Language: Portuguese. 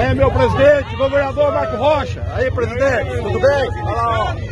É meu presidente, governador Marco Rocha. Aí, presidente, tudo bem? Olá, ó.